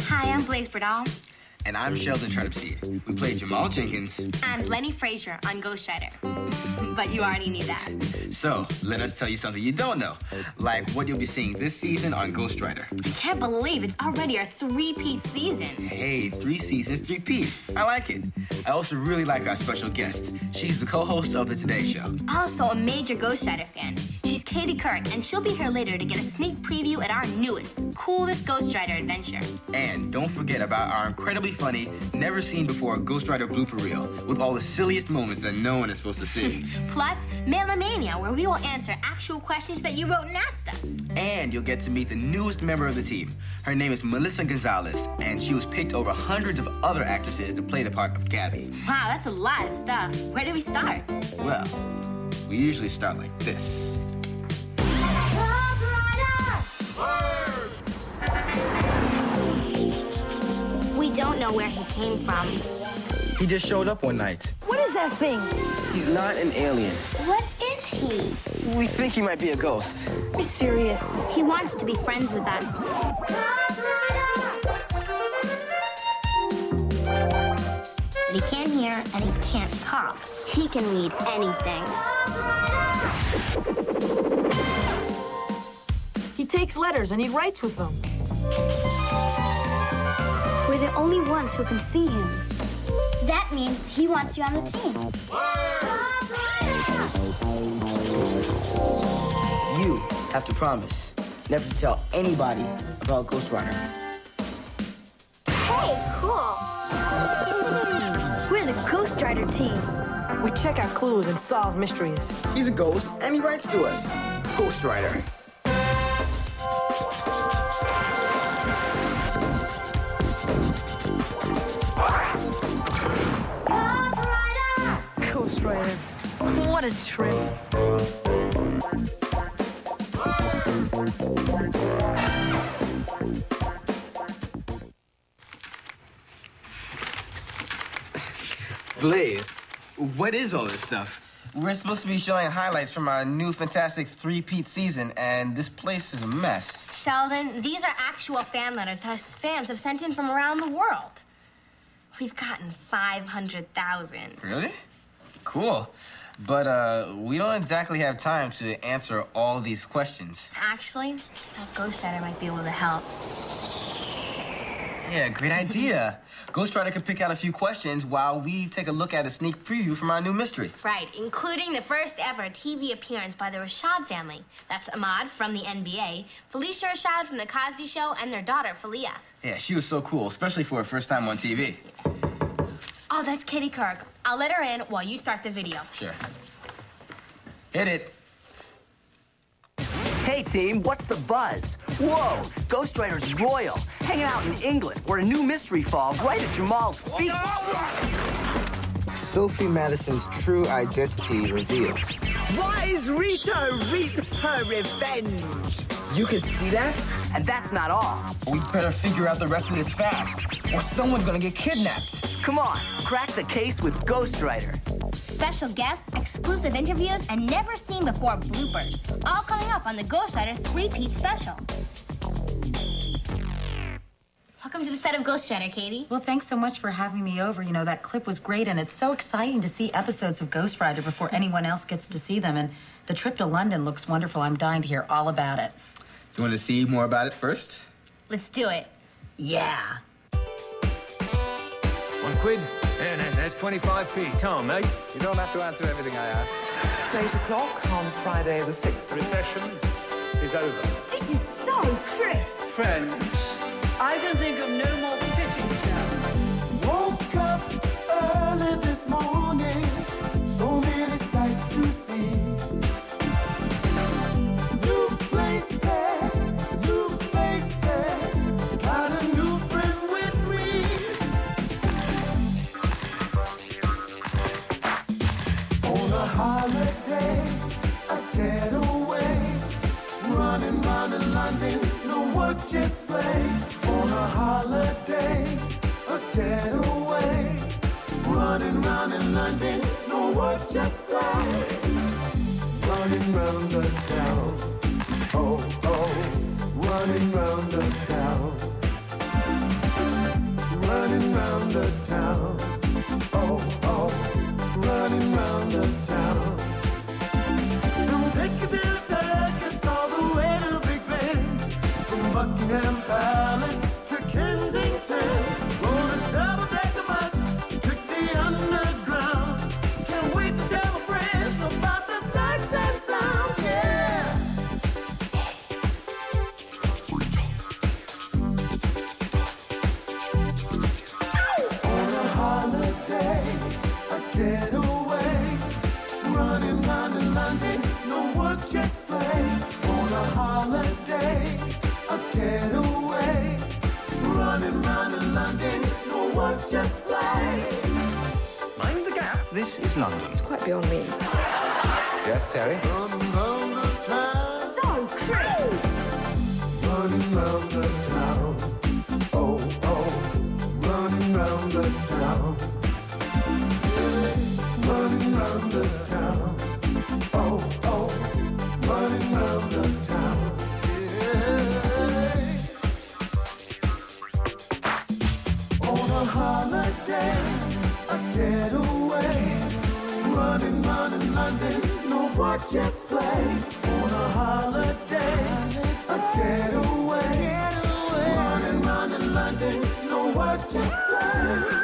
Hi, I'm Blaze Berdahl. And I'm Sheldon Turnipseed. We play Jamal Jenkins. And Lenni Frazier on Ghostwriter. but you already knew that. So, let us tell you something you don't know, like what you'll be seeing this season on Ghostwriter. I can't believe it's already our three-peat season. Hey, three seasons, three peat. I like it. I also really like our special guest. She's the co-host of the Today Show. Also a major Ghostwriter fan. Katie Couric, and she'll be here later to get a sneak preview at our newest, coolest Ghostwriter adventure. And don't forget about our incredibly funny, never seen before Ghostwriter blooper reel with all the silliest moments that no one is supposed to see. Plus, Mailamania, where we will answer actual questions that you wrote and asked us. And you'll get to meet the newest member of the team. Her name is Melissa Gonzalez, and she was picked over hundreds of other actresses to play the part of Gabby. Wow, that's a lot of stuff. Where do we start? Well, we usually start like this. Don't know where he came from. He just showed up one night. What is that thing? He's not an alien. What is he? We think he might be a ghost. Be serious. He wants to be friends with us. But he can't hear and he can't talk. He can read anything. He takes letters and he writes with them. We're the only ones who can see him. That means he wants you on the team. You have to promise never to tell anybody about Ghostwriter. Hey, cool. We're the Ghostwriter team. We check our clues and solve mysteries. He's a ghost, and he writes to us. Ghostwriter. What a trip. Blaze, what is all this stuff? We're supposed to be showing highlights from our new fantastic three-peat season, and this place is a mess. Sheldon, these are actual fan letters that our fans have sent in from around the world. We've gotten 500,000. Really? Cool. But uh, we don't exactly have time to answer all these questions. Actually, that Ghostwriter might be able to help. Yeah, great idea. Ghostwriter could pick out a few questions while we take a look at a sneak preview from our new mystery. Right, including the first ever TV appearance by the Rashad family. That's Ahmad from the NBA, Phylicia Rashad from The Cosby Show, and their daughter, Falia. Yeah, she was so cool, especially for her first time on TV. Oh, that's Katie Couric. I'll let her in while you start the video. Sure. Hit it. Hey team, what's the buzz? Whoa, Ghostwriter's royal, hanging out in England, where a new mystery falls right at Jamal's feet. Sophie Madison's true identity revealed. Wise Rita reaps her revenge. You can see that? And that's not all. We'd better figure out the rest of this fast, or someone's gonna get kidnapped. Come on, crack the case with Ghostwriter. Special guests, exclusive interviews, and never seen before bloopers. All coming up on the Ghostwriter 3-Peat special. Welcome to the set of Ghostwriter, Katie. Well, thanks so much for having me over. You know, that clip was great, and it's so exciting to see episodes of Ghostwriter before anyone else gets to see them. And the trip to London looks wonderful. I'm dying to hear all about it. You want to see more about it first? Let's do it. Yeah. One quid? Yeah, no, that's 25p. Tom, mate. You don't have to answer everything I ask. It's 8 o'clock on Friday the 6th. Recession is over. This is so crisp. Friends, I can think of no more fitting terms. Woke up early this morning, so many sights to see. just play on a holiday, a getaway. Running round in London, no work, just play. Running round the town, oh oh, running round the town. Running round the town. Buckingham Palace. Mind the gap. This is London. It's quite beyond me. Yes, Terry? Running round the town. So crazy. No just play. On a holiday, a getaway. Running round in London, no work, just play.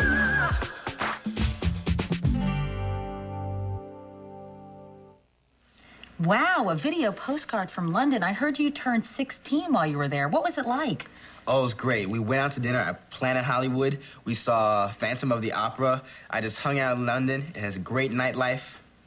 Wow, a video postcard from London. I heard you turned 16 while you were there. What was it like? Oh, it was great. We went out to dinner at Planet Hollywood. We saw Phantom of the Opera. I just hung out in London. It has a great nightlife.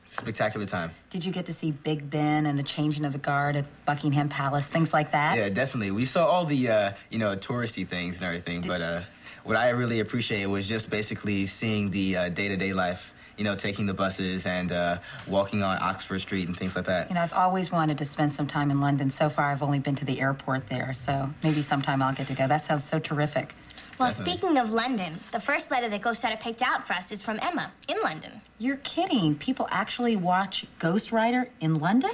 Spectacular time. Did you get to see Big Ben and the changing of the guard at Buckingham Palace, things like that? Yeah, definitely. We saw all the, uh, you know, touristy things and everything, but uh, what I really appreciated was just basically seeing the uh, day-to-day life, you know, taking the buses and uh, walking on Oxford Street and things like that. You know, I've always wanted to spend some time in London. So far, I've only been to the airport there, so maybe sometime I'll get to go. That sounds so terrific. Well, Definitely. speaking of London, the first letter that Ghostwriter picked out for us is from Emma in London. You're kidding. People actually watch Ghostwriter in London?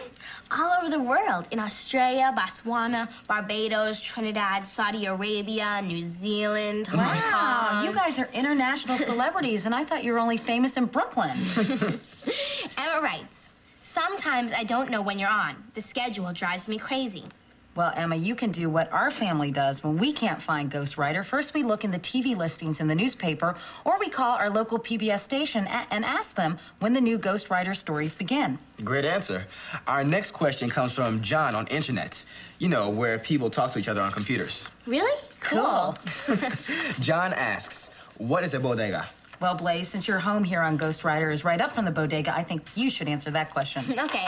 All over the world in Australia, Botswana, Barbados, Trinidad, Saudi Arabia, New Zealand, Hong Wow, Kong. you guys are international celebrities, and I thought you were only famous in Brooklyn. Emma writes Sometimes I don't know when you're on. The schedule drives me crazy. Well, Emma, you can do what our family does when we can't find Ghostwriter. First, we look in the TV listings in the newspaper, or we call our local PBS station and ask them when the new Ghostwriter stories begin. Great answer. Our next question comes from John on internet. You know, where people talk to each other on computers. Really? Cool. John asks, what is a bodega? Well, Blaze, since your home here on Ghostwriter is right up from the bodega, I think you should answer that question. okay.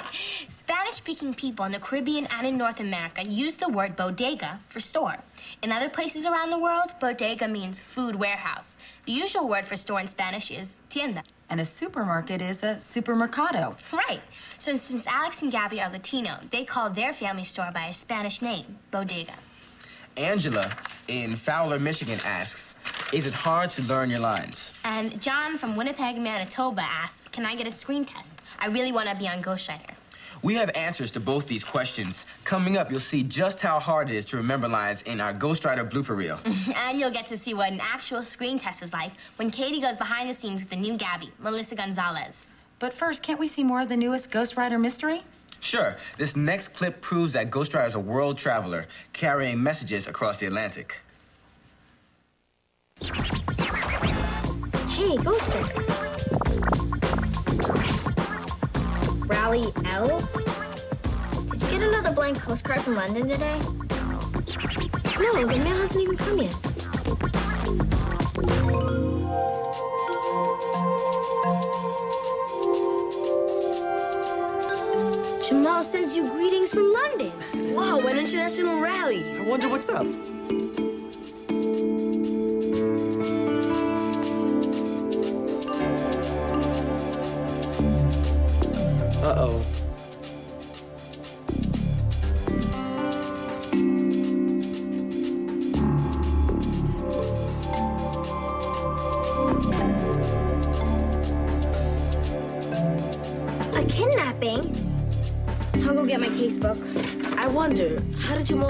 Spanish speaking people in the Caribbean and in North America use the word bodega for store. In other places around the world, bodega means food warehouse. The usual word for store in Spanish is tienda. And a supermarket is a supermercado. Right. So since Alex and Gabby are Latino, they call their family store by a Spanish name, bodega. Angela in Fowler, Michigan asks, is it hard to learn your lines? And John from Winnipeg, Manitoba asks, can I get a screen test? I really want to be on Ghostwriter. We have answers to both these questions. Coming up, you'll see just how hard it is to remember lines in our Ghostwriter blooper reel. and you'll get to see what an actual screen test is like when Katie goes behind the scenes with the new Gabby, Melissa Gonzalez. But first, can't we see more of the newest Ghostwriter mystery? Sure, this next clip proves that Ghostwriter is a world traveler, carrying messages across the Atlantic. Hey, Ghostwriter. Rally L? Did you get another blank postcard from London today? No, the mail hasn't even come yet. Jamal sends you greetings from London. Wow, an international rally. I wonder what's up.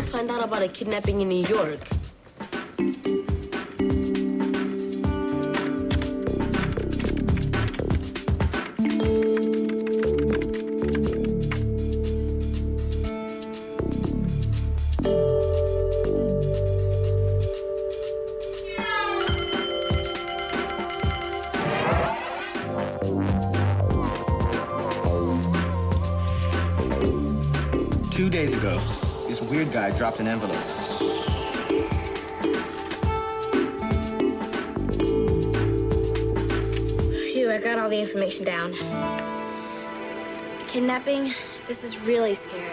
Find out about a kidnapping in New York? Dropped an envelope. Phew, I got all the information down. Kidnapping? This is really scary.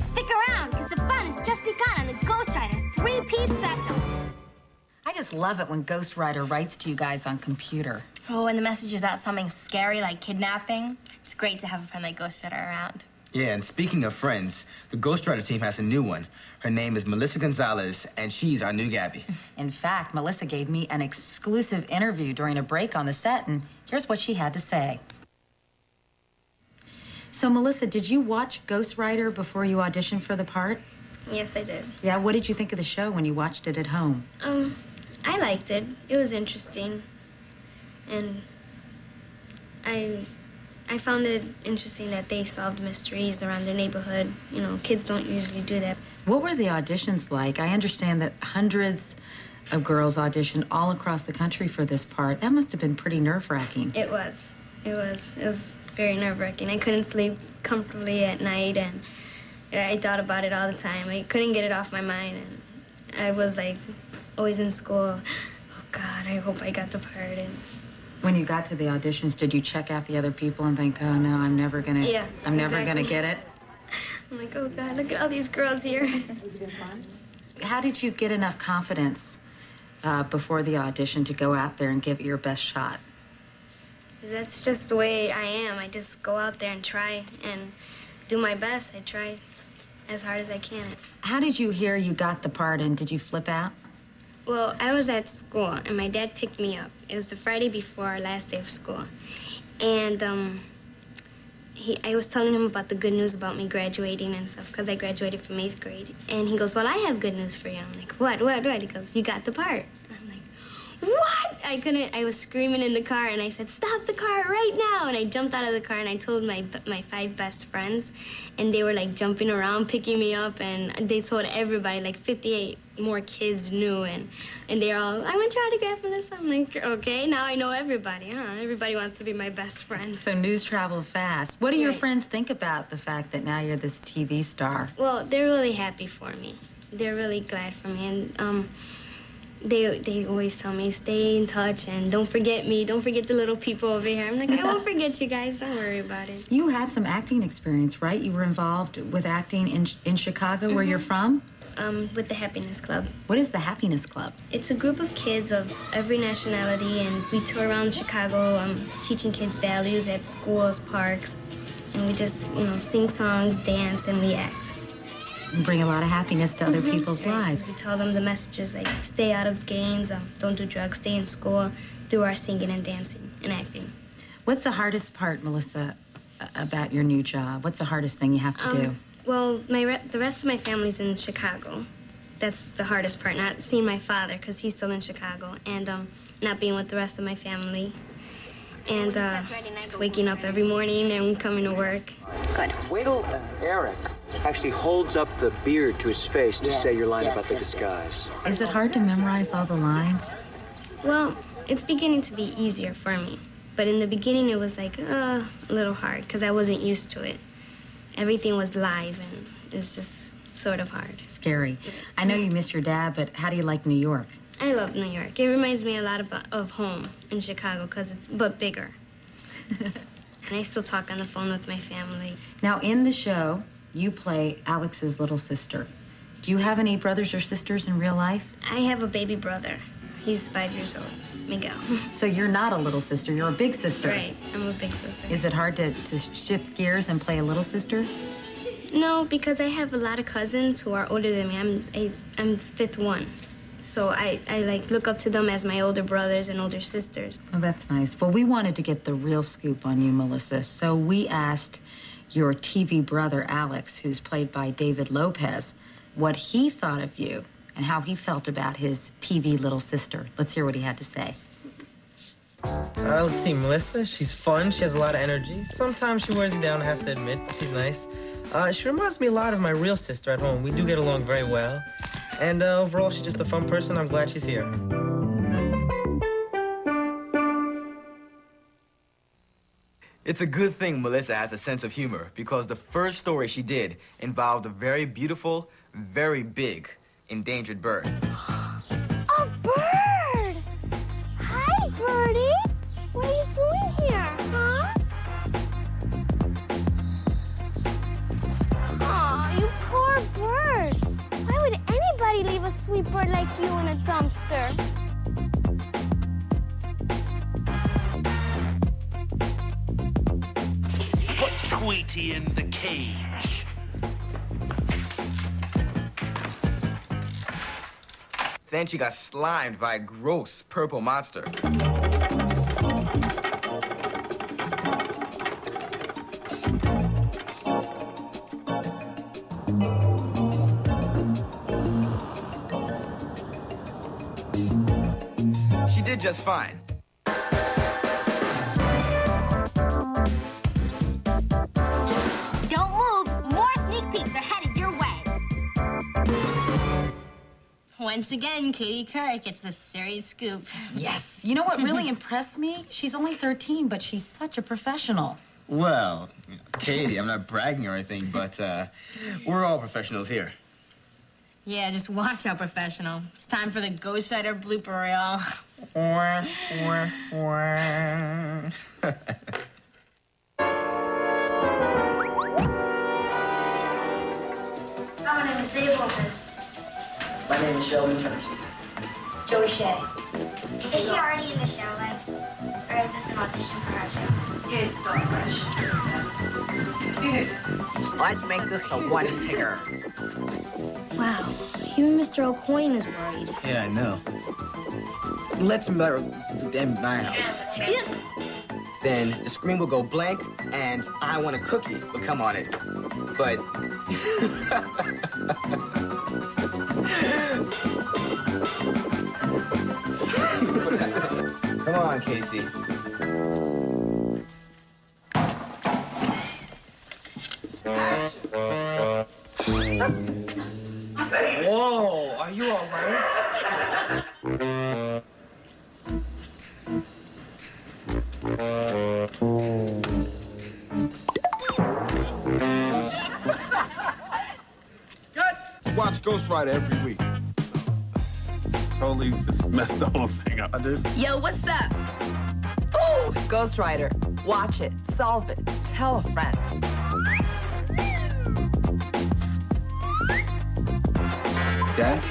Stick around, because the fun has just begun on the Ghostwriter 3-peat special. I just love it when Ghostwriter writes to you guys on computer. Oh, and the message is about something scary like kidnapping. It's great to have a friend like Ghostwriter around. Yeah, and speaking of friends, the Ghostwriter team has a new one. Her name is Melissa Gonzalez, and she's our new Gabby. In fact, Melissa gave me an exclusive interview during a break on the set, and here's what she had to say. So, Melissa, did you watch Ghostwriter before you auditioned for the part? Yes, I did. Yeah, what did you think of the show when you watched it at home? Um, I liked it. It was interesting, and I, I found it interesting that they solved mysteries around their neighborhood. You know, kids don't usually do that. What were the auditions like? I understand that hundreds of girls auditioned all across the country for this part. That must have been pretty nerve wracking. It was. It was. It was very nerve wracking. I couldn't sleep comfortably at night, and I thought about it all the time. I couldn't get it off my mind, and I was like always in school. Oh God, I hope I got the part. And When you got to the auditions, did you check out the other people and think, oh no, I'm never gonna, Yeah, I'm never exactly. gonna get it? I'm like, oh God, look at all these girls here. How did you get enough confidence uh, before the audition to go out there and give it your best shot? That's just the way I am. I just go out there and try and do my best. I try as hard as I can. How did you hear you got the part and did you flip out? Well, I was at school and my dad picked me up. It was the Friday before our last day of school. And um, he, I was telling him about the good news about me graduating and stuff because I graduated from eighth grade. And he goes, Well, I have good news for you. I'm like, What, what, what? He goes, You got the part. What? I couldn't, I was screaming in the car and I said, Stop the car right now. And I jumped out of the car and I told my, my five best friends. And they were like jumping around, picking me up. And they told everybody, like 58 more kids knew. And, and they're all, I want your autograph, Melissa. I'm like, Okay, now I know everybody, huh? Everybody wants to be my best friend. So news traveled fast. What do your friends think about the fact that now you're this TV star? Well, they're really happy for me. They're really glad for me, and um, they they always tell me stay in touch and don't forget me. Don't forget the little people over here. I'm like, I won't forget you guys. Don't worry about it. You had some acting experience, right? You were involved with acting in, in Chicago, where you're from? Um, with the Happiness Club. What is the Happiness Club? It's a group of kids of every nationality, and we tour around Chicago, um, teaching kids values at schools, parks, and we just you know sing songs, dance, and we act. And bring a lot of happiness to other Mhm. people's Right. lives. We tell them the messages like stay out of gangs, um, don't do drugs, stay in school through our singing and dancing and acting. What's the hardest part, Melissa, about your new job? What's the hardest thing you have to do? Um, Well, my re- the rest of my family's in Chicago. That's the hardest part. Not seeing my father because he's still in Chicago, and um, not being with the rest of my family, and uh, just waking up every morning and coming to work. Good. Wait till uh, Eric actually holds up the beard to his face to say your line yes, about the yes, disguise. Is it hard to memorize all the lines? Well, it's beginning to be easier for me, but in the beginning it was like uh, a little hard because I wasn't used to it. Everything was live, and it was just sort of hard. Scary. I know you miss your dad, but how do you like New York? I love New York. It reminds me a lot of, of home in Chicago because it's but bigger. and I still talk on the phone with my family. Now, in the show, you play Alex's little sister. Do you have any brothers or sisters in real life? I have a baby brother. He's five years old, Miguel. So you're not a little sister, you're a big sister. right, I'm a big sister. Is it hard to, to shift gears and play a little sister? No, because I have a lot of cousins who are older than me. I'm I, I'm the fifth one, so I, I like look up to them as my older brothers and older sisters. Oh, that's nice. Well, we wanted to get the real scoop on you, Melissa. So we asked your TV brother, Alex, who's played by David Lopez, what he thought of you and how he felt about his TV little sister. Let's hear what he had to say. Uh, let's see, Melissa. She's fun. She has a lot of energy. Sometimes she wears me down, I have to admit, she's nice. Uh, she reminds me a lot of my real sister at home. We do get along very well. And uh, overall, she's just a fun person. I'm glad she's here. It's a good thing Melissa has a sense of humor because the first story she did involved a very beautiful, very big, endangered bird. A bird! Hi, Birdie! What are you doing here, huh? Aw, you poor bird. Why would anybody leave a sweet bird like you in a dumpster? Tweety in the cage. Then she got slimed by a gross purple monster. She did just fine. Once again, Katie Couric gets the series scoop. Yes. You know what really impressed me? She's only 13, but she's such a professional. Well, Katie, I'm not bragging or anything, but uh, we're all professionals here. Yeah, just watch how professional. It's time for the Ghostwriter blooper reel. How many disabled this? My name is Sheldon Tracy. Joey Shea. Is she already in the show, like? Or is this an audition for her too? It's still fresh. Let's make this a one ticker. Wow, even Mr. O'Coin is worried. Yeah, I know. Let's murder them my house. Then the screen will go blank, and I want a cookie will come on it. But on, Casey. Whoa, are you all right? Good. Watch Ghostwriter every week. Totally just messed the whole thing up. I did. Yo, what's up? Ooh, Ghostwriter. Watch it, solve it, tell a friend. Dad?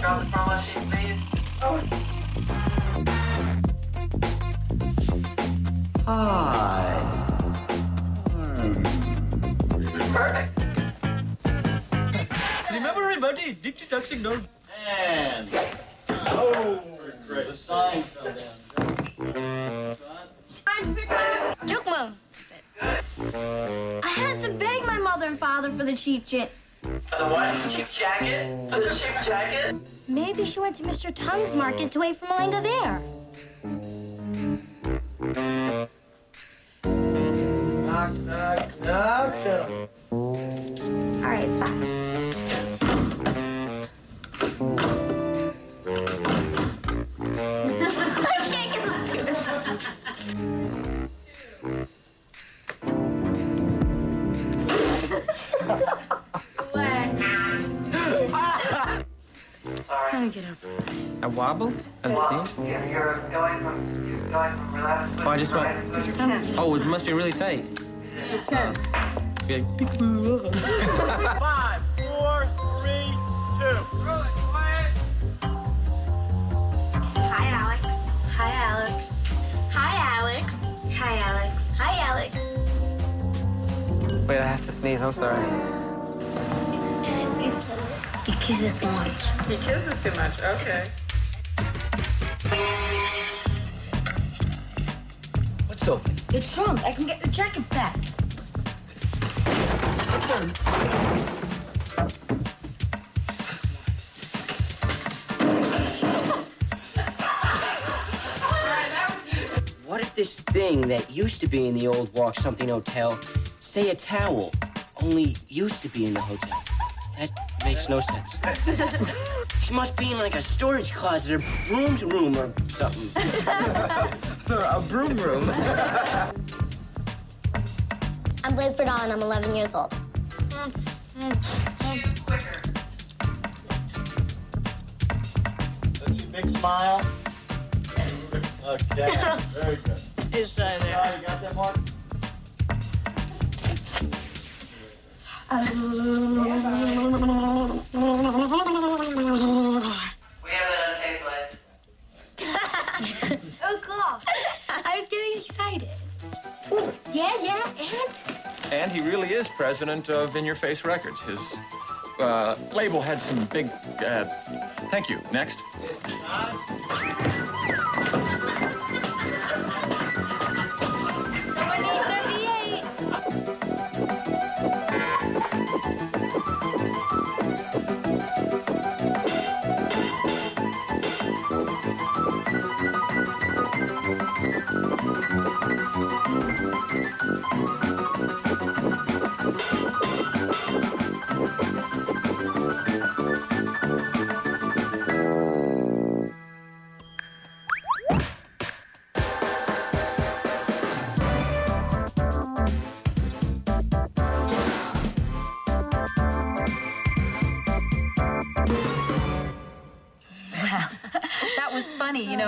Drop the promo sheet, please. Hi. Perfect. Remember everybody, Dixie Toxic Dog. And oh, the sign fell down. The cheap jet. For the what? Cheap jacket? For the cheap jacket? Maybe she went to Mr. Tung's market to wait for Melinda there. Must be really tight. You're tense. Okay. Five, four, three, two. Hi, Alex. Hi, Alex. Hi, Alex. Hi, Alex. Hi, Alex. Wait, I have to sneeze. I'm sorry. You kiss us too much. He kisses too much. Okay. What's open? The trunk. I can get your jacket back. What if this thing that used to be in the old Walk Something Hotel, say a towel, only used to be in the hotel? That makes no sense. she must be in like a storage closet or broom's room or something. a broom room. I'm Blaze Berdahl. I'm 11 years old. Let's see, big smile. Okay, very good. He's trying All right, you got that, Mark? oh, gosh. I was getting excited. Yeah, yeah, and? And he really is president of In Your Face Records. His uh, label had some big. Uh, thank you. Next.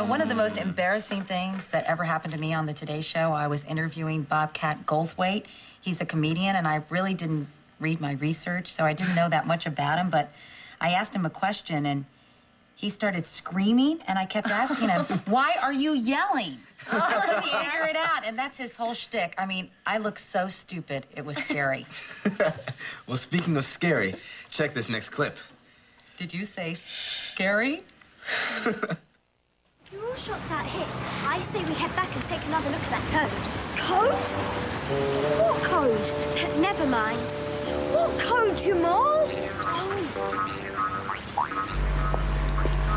Funny. One of the most embarrassing things that ever happened to me on the Today Show, I was interviewing Bobcat Goldthwait. He's a comedian, and I really didn't read my research, so I didn't know that much about him. But I asked him a question, and he started screaming, and I kept asking him, Why are you yelling? Oh, I couldn't figure it out. And that's his whole shtick. I mean, I look so stupid. It was scary. Well, speaking of scary, check this next clip. Did you say scary? You're all shocked out here. I say we head back and take another look at that code. Code? What code? Never mind. What code, Jamal? Oh.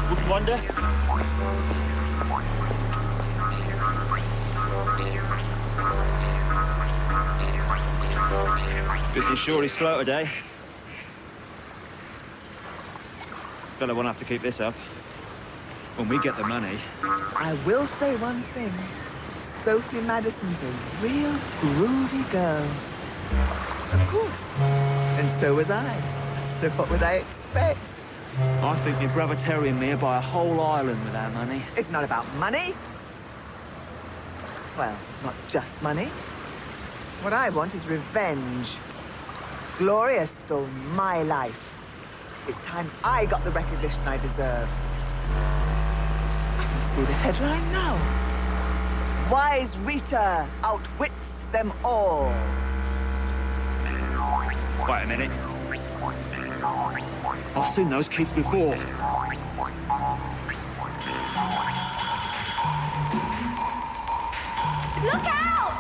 Wouldn't wonder. Busy Shorty's float today. Gonna want to have to keep this up. When we get the money, I will say one thing. Sophie Madison's a real groovy girl. Of course. And so was I. So what would I expect? I think your brother Terry and me are buy a whole island with our money. It's not about money. Well, not just money. What I want is revenge. Gloria stole my life. It's time I got the recognition I deserve. I can see the headline now. Wise Rita outwits them all. Wait a minute. I've seen those kids before. Look out!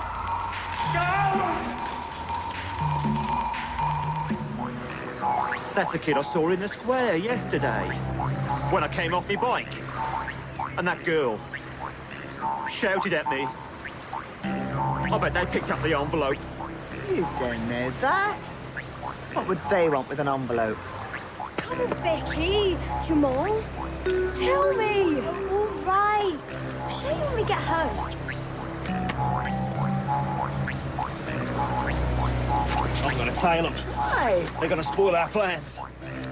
Go! That's the kid I saw in the square yesterday. When I came off my bike. And that girl shouted at me. I bet they picked up the envelope. You don't know that. What would they want with an envelope? Come on, Becky. Jamal. Tell me. All right. I'll show you when we get home. I'm gonna tail them. Why? They're gonna spoil our plans.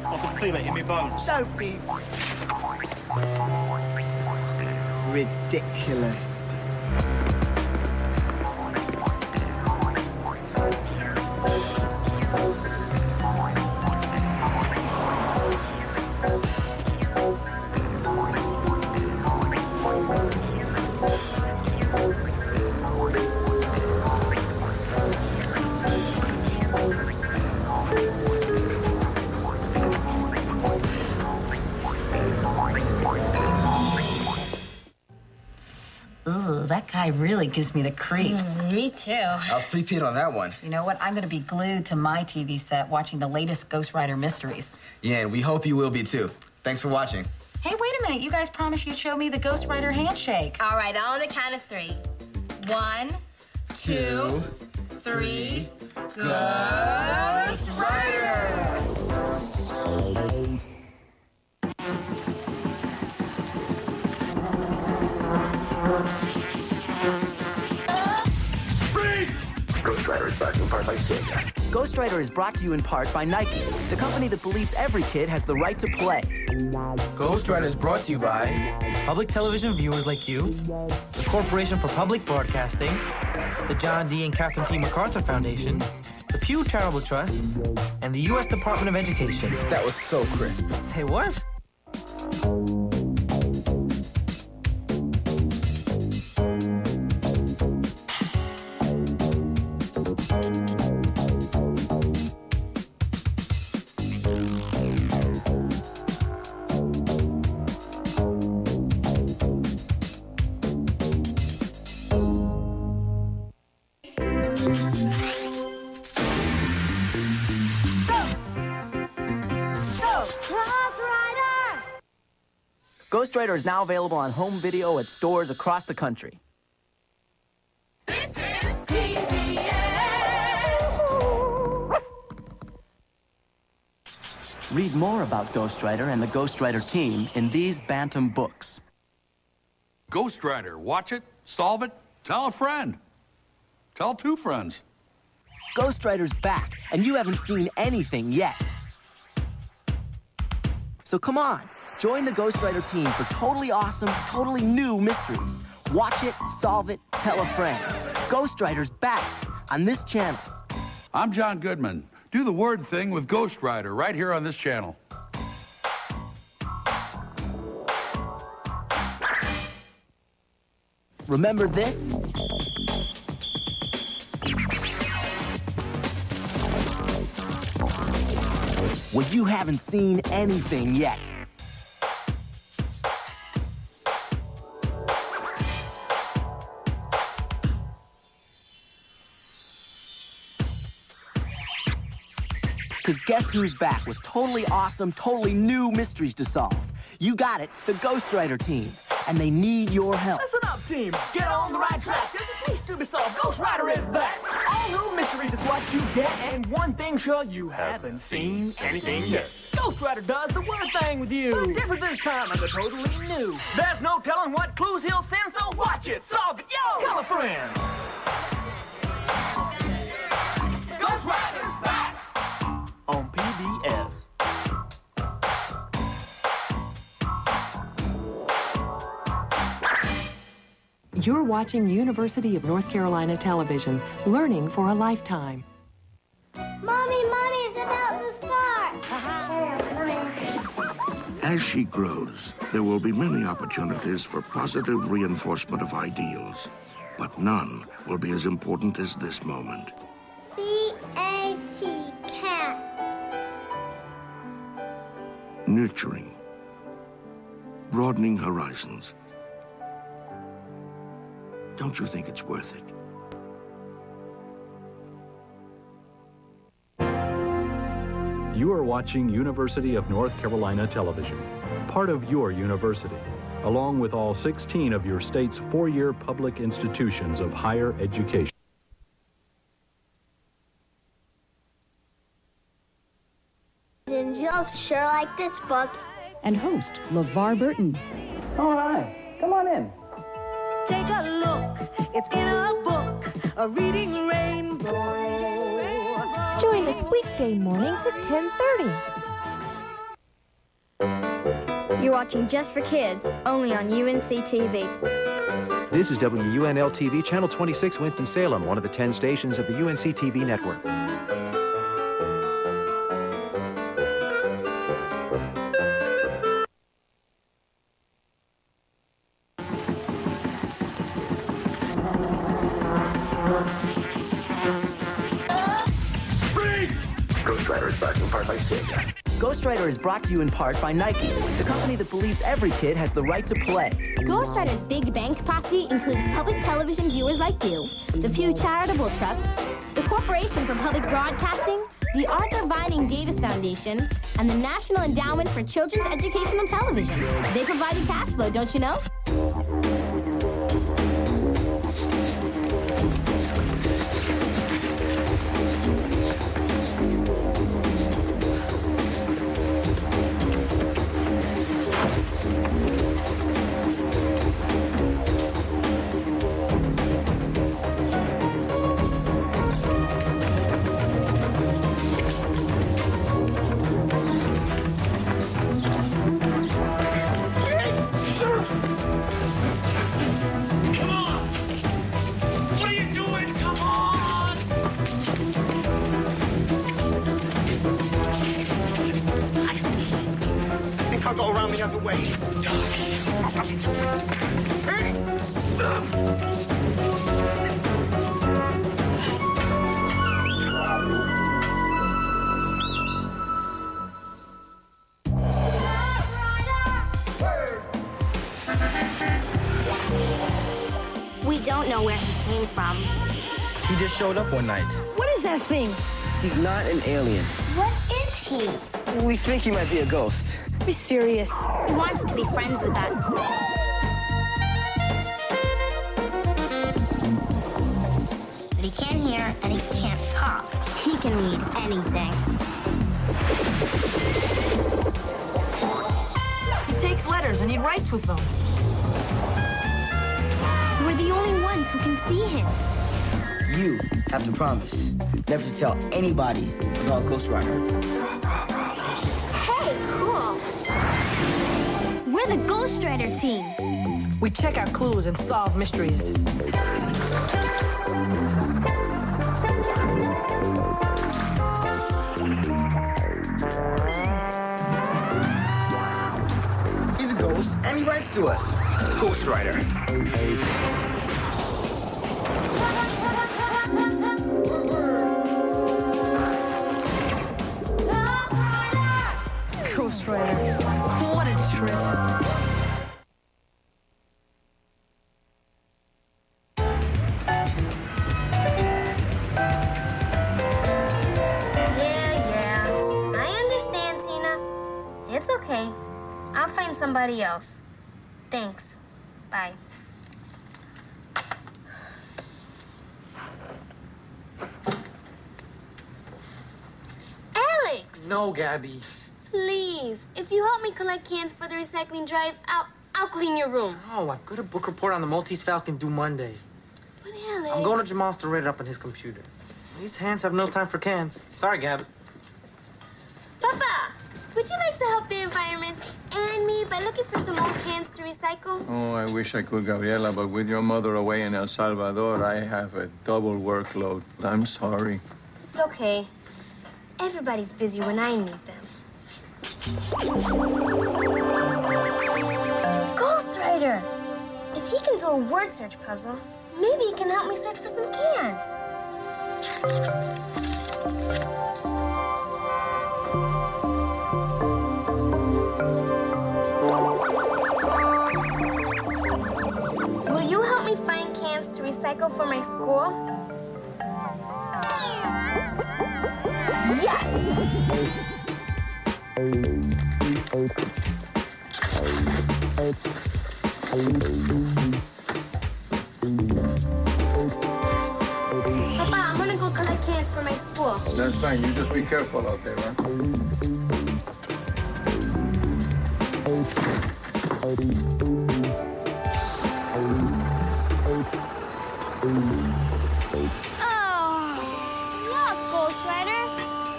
I can feel it in my bones. Don't be ridiculous. Ooh, that guy really gives me the creeps. Mm, me too. I'll three-peat on that one. You know what? I'm going to be glued to my TV set watching the latest Ghostwriter mysteries. Yeah, and we hope you will be too. Thanks for watching. Hey, wait a minute. You guys promised you'd show me the Ghostwriter handshake. All right, on the count of three. One, two, three. Ghostwriter! Ghostwriter is back in part part by Sega. Ghostwriter is brought to you in part by Nike, the company that believes every kid has the right to play. Ghostwriter is brought to you by public television viewers like you, the Corporation for Public Broadcasting, the John D. and Catherine T. MacArthur Foundation, the Pew Charitable Trusts, and the U.S. Department of Education. That was so crisp. Say what? Is now available on home video at stores across the country. Read more about Ghostwriter and the Ghostwriter team in these Bantam books. Ghostwriter. Watch it, solve it, tell a friend. Tell two friends. Ghostwriter's back, and you haven't seen anything yet. So come on, join the Ghostwriter team for totally awesome, totally new mysteries. Watch it, solve it, tell a friend. Ghostwriter's back on this channel. I'm John Goodman. Do the word thing with Ghostwriter right here on this channel. Remember this? Well, you haven't seen anything yet. Because guess who's back with totally awesome, totally new mysteries to solve? You got it, the Ghostwriter team. And they need your help. Listen up, team. Get on the right track. There's a piece to be solved. Ghostwriter is back. All new mysteries is what you get, and one thing sure you haven't seen anything yet. Ghostwriter does the word thing with you. But different this time, and they're totally new. There's no telling what clues he'll send, so watch it, solve it, yo! Tell a friend. You're watching University of North Carolina Television, learning for a lifetime. Mommy, Mommy, it's about to start. As she grows, there will be many opportunities for positive reinforcement of ideals, but none will be as important as this moment. C-A-T, cat. Nurturing, broadening horizons. Don't you think it's worth it? You are watching University of North Carolina Television, part of your university, along with all 16 of your state's four-year public institutions of higher education. And you'll sure like this book. And host LeVar Burton. Oh, all right, come on in. Take a look, it's in a book, a reading rainbow. Join us weekday mornings at 10:30. You're watching Just for Kids, only on UNC TV. This is WUNL TV, Channel 26, Winston-Salem, one of the 10 stations of the UNC TV network. Rider is brought to you in part by Nike, the company that believes every kid has the right to play. Ghostwriter's Big Bank Posse includes public television viewers like you, the Pew Charitable Trusts, the Corporation for Public Broadcasting, the Arthur Vining Davis Foundation, and the National Endowment for Children's Education on Television. They provided cash flow, don't you know? Showed up one night. What is that thing? He's not an alien. What is he? We think he might be a ghost. Be serious. He wants to be friends with us. But he can't hear and he can't talk. He can read anything. He takes letters and he writes with them. We're the only ones who can see him. You have to promise never to tell anybody about Ghostwriter. Hey, cool. We're the Ghostwriter team. We check out clues and solve mysteries. He's a ghost, and he writes to us. Ghostwriter. It's okay. I'll find somebody else. Thanks. Bye. Alex! No, Gabby. Please, if you help me collect cans for the recycling drive, I'll I'll clean your room. Oh, I've got a book report on the Maltese Falcon due Monday. But Alex. I'm going to Jamal's to write it up on his computer. These hands have no time for cans. Sorry, Gabby. Papa, would you like to help the environment and me by looking for some old cans to recycle? Oh, I wish I could, Gabriela, but with your mother away in El Salvador, I have a double workload. I'm sorry. It's okay. Everybody's busy when I need them. Ghostwriter! If he can do a word search puzzle, maybe he can help me search for some cans. Find to recycle for my school? Yes! Papa, I'm gonna go collect cans for my school. That's fine. You just be careful out there, huh? Oh.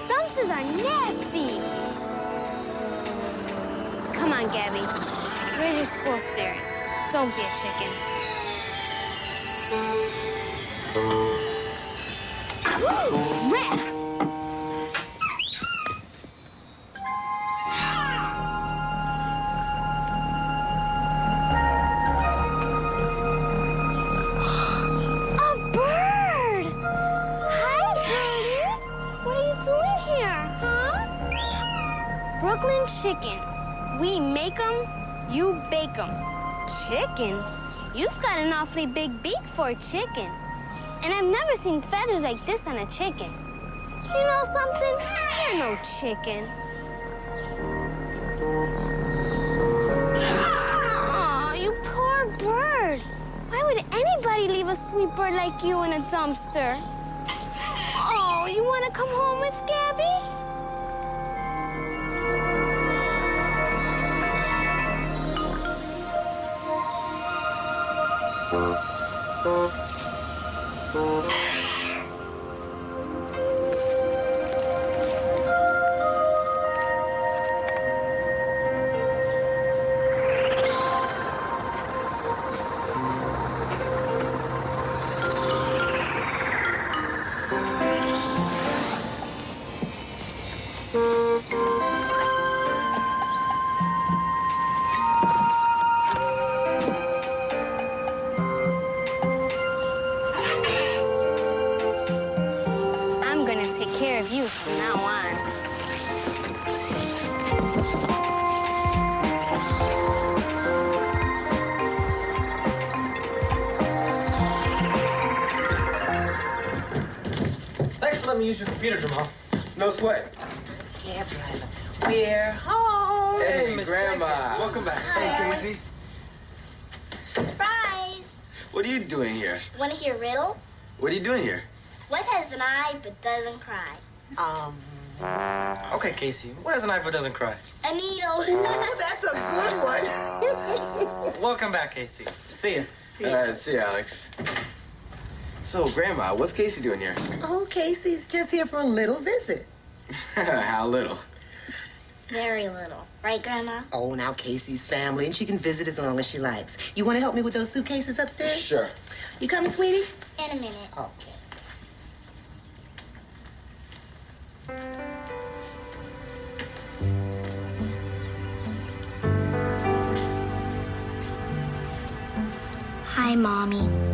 Dumpsters are nasty. Come on, Gabby. Where's your school spirit? Don't be a chicken. Rats! Chicken? You've got an awfully big beak for a chicken. And I've never seen feathers like this on a chicken. You know something? You're no chicken. Aw, you poor bird. Why would anybody leave a sweet bird like you in a dumpster? Oh, you want to come home with Gabby? Oh. Thanks for letting me use your computer, Jamal. No sweat. Cab driver. We're home. Hey, Miss Grandma. Jenkins. Welcome back. Hey, Casey. Surprise! What are you doing here? Want to hear a riddle? What are you doing here? What has an eye but doesn't cry? Um. Okay, Casey. What has an eye but doesn't cry? A needle. That's a good one. Welcome back, Casey. See ya. All right, see you, Alex. So, Grandma, what's Casey doing here? Oh, Casey's just here for a little visit. How little? Very little. Right, Grandma? Oh, now Casey's family, and she can visit as long as she likes. You want to help me with those suitcases upstairs? Sure. You coming, sweetie? In a minute. Okay. Hi, Mommy.